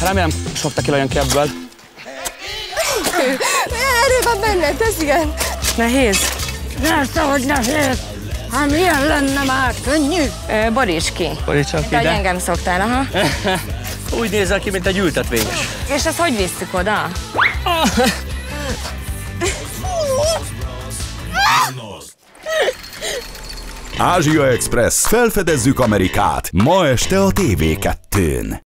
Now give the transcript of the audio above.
Remélem sok ki olyan kebből. Erő van benned, ez igen. Nehéz? Persze, hogy nehéz. Hát milyen lenne már, könnyű? Ö, boríts ki. Ki, de engem szoktál, aha. úgy nézel ki, mint egy ültetvényes. És ezt hogy visszük oda? Ázsia Express. Felfedezzük Amerikát. Ma este a TV2-n.